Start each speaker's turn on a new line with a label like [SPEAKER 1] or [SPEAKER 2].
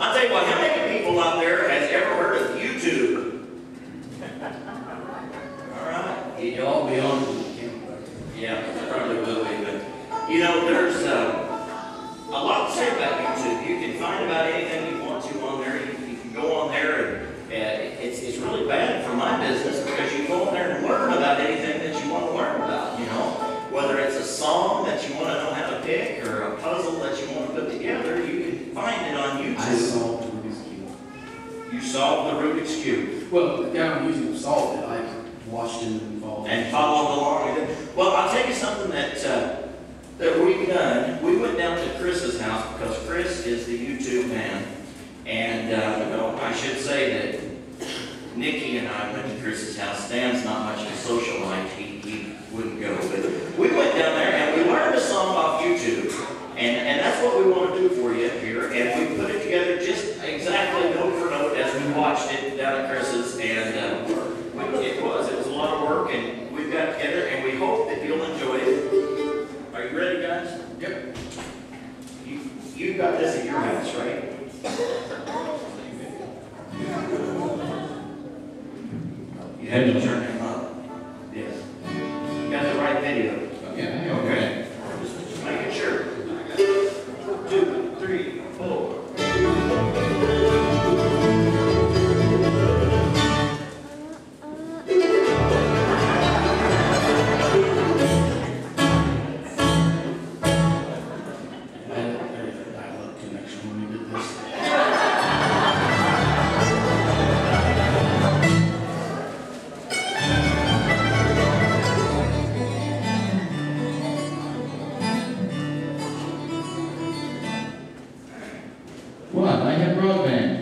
[SPEAKER 1] I'll tell you what, how many people out there has ever heard of YouTube? All right.
[SPEAKER 2] It'll all be on the.
[SPEAKER 1] Yeah, probably will be, but, you know, there's, uh, a lot to say about YouTube. You can find about anything you want to on there. You, you can go on there and, uh, it's, it's really bad for my business because you go on there and learn about anything that you want to learn about, you know? Whether it's a song that you want to know how to pick or a puzzle that you want to put together, you can find it on
[SPEAKER 2] I solved the Rubik's Cube.
[SPEAKER 1] You solve the Rubik's Cube
[SPEAKER 2] Well, the guy on YouTube solved it, I watched him and followed.
[SPEAKER 1] and followed along. with it. Well, I'll tell you something that, uh, that we've done. We went down to Chris's house because Chris is the YouTube man. And, uh, I should say that Nikki and I went to Chris's house. Stan's not much of a socialite. He, he wouldn't go. But we went down there and we learned a song off YouTube. And, and that's what we want to do for you here. And we put it together just exactly note for note as we watched it down at Chris's. And uh, we- it was, it was a lot of work and we've got together and we hope that you'll enjoy it. Are you ready, guys?
[SPEAKER 2] Yep.
[SPEAKER 1] You, you got this at your house, right? You had to turn three, four.
[SPEAKER 2] Connection when we did this. One, I have broadband.